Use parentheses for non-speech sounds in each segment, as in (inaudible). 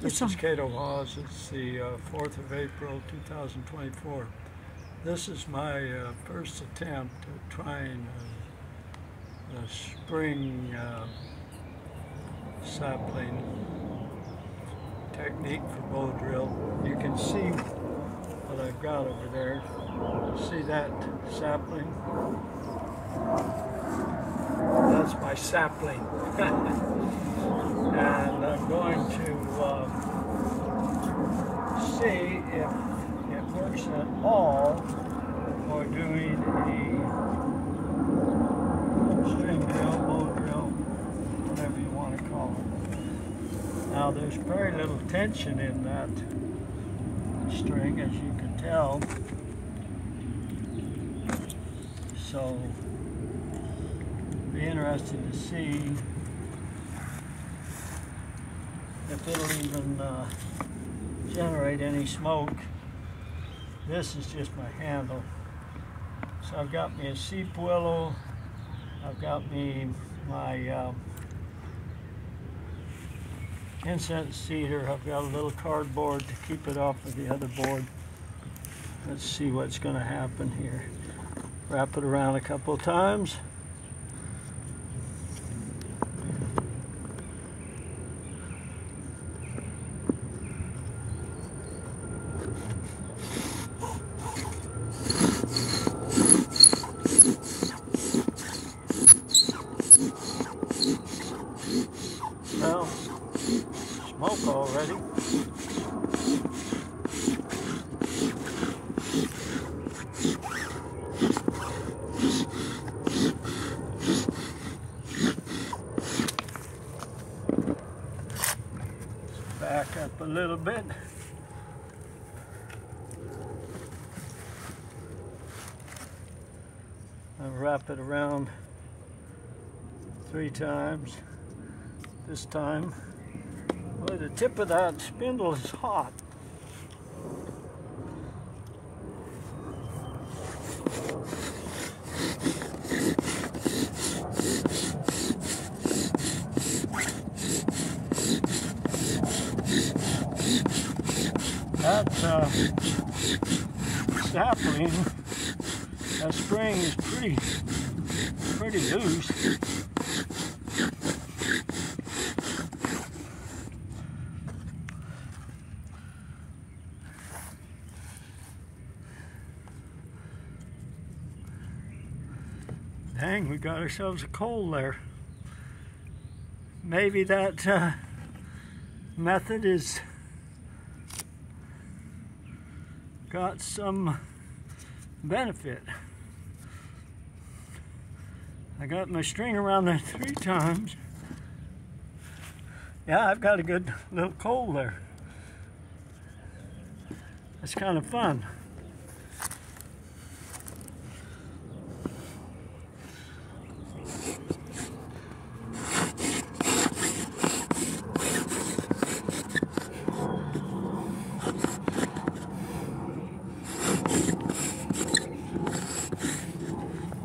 This is Cato Hawes. It's the uh, 4th of April 2024. This is my uh, first attempt at trying a, a spring uh, sapling technique for bow drill. You can see what I've got over there. See that sapling? That's my sapling. (laughs) and I'm going to um, see if it works at all for doing a string drill, bow drill, whatever you want to call it. Now there's very little tension in that string as you can tell. So be interesting to see if it'll even uh, generate any smoke. This is just my handle. So I've got me a seep willow, I've got me my um, incense cedar, I've got a little cardboard to keep it off of the other board. Let's see what's going to happen here. Wrap it around a couple times. Well, smoke already. Back up a little bit. Wrap it around three times this time. The tip of that spindle is hot. That uh, sapling, that spring is pretty, pretty loose. Dang, we got ourselves a coal there. Maybe that uh, method is got some benefit. I got my string around there three times. Yeah, I've got a good little coal there. That's kind of fun.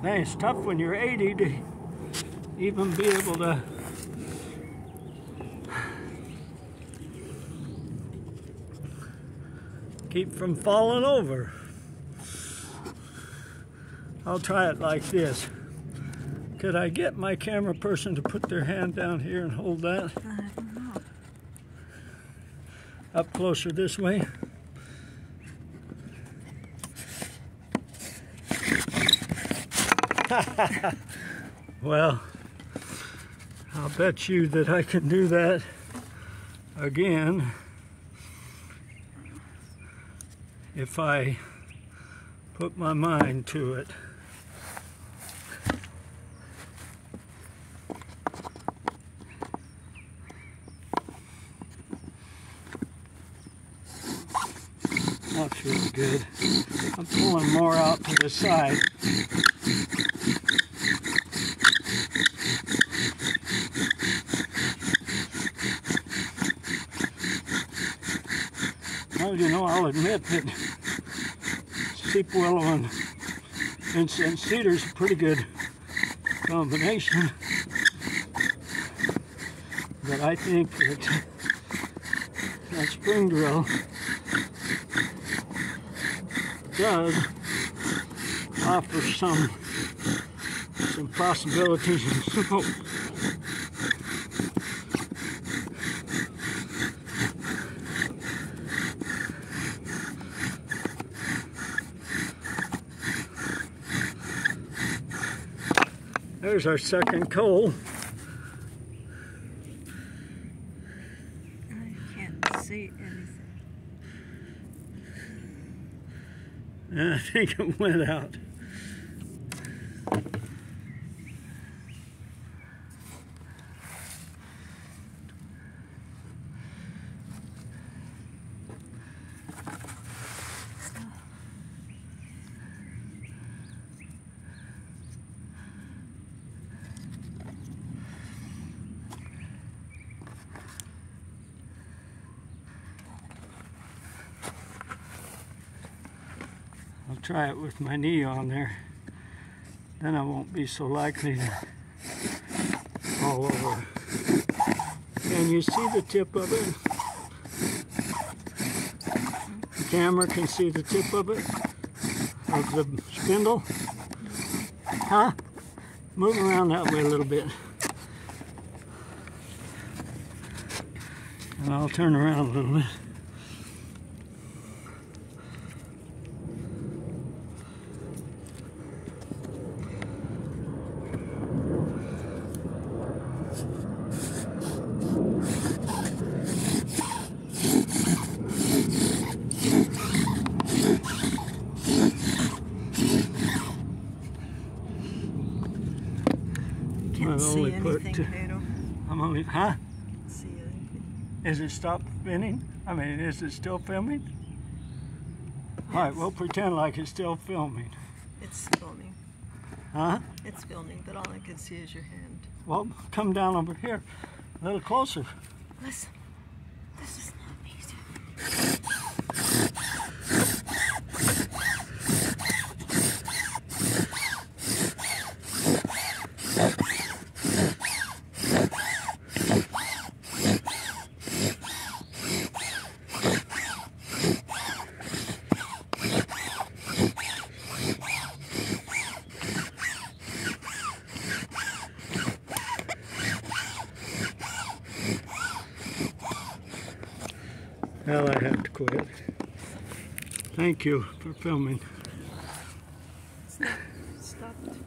Man, it's tough when you're 80 to even be able to keep from falling over. I'll try it like this. Could I get my camera person to put their hand down here and hold that? Up closer this way. (laughs) well, I'll bet you that I can do that again if I put my mind to it. That's really good. I'm pulling more out to the side. Well, you know, I'll admit that seep willow and incense cedar is a pretty good combination. But I think that that spring drill does offer some some possibilities and (laughs) smoke. Oh. There's our second coal. I can't see anything. I think it went out. I'll try it with my knee on there. Then I won't be so likely to fall over. Can you see the tip of it? The camera can see the tip of it? Of the spindle? Huh? Move around that way a little bit. And I'll turn around a little bit. Anything, Pedro. (laughs) I'm only, huh? See anything. Is it stopped spinning? I mean, is it still filming? All right, we'll pretend like it's still filming. It's filming. Huh? It's filming, but all I can see is your hand. Well, come down over here, a little closer. Listen, to quit. Thank you for filming. Stop. Stop.